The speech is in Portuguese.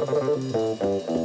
Música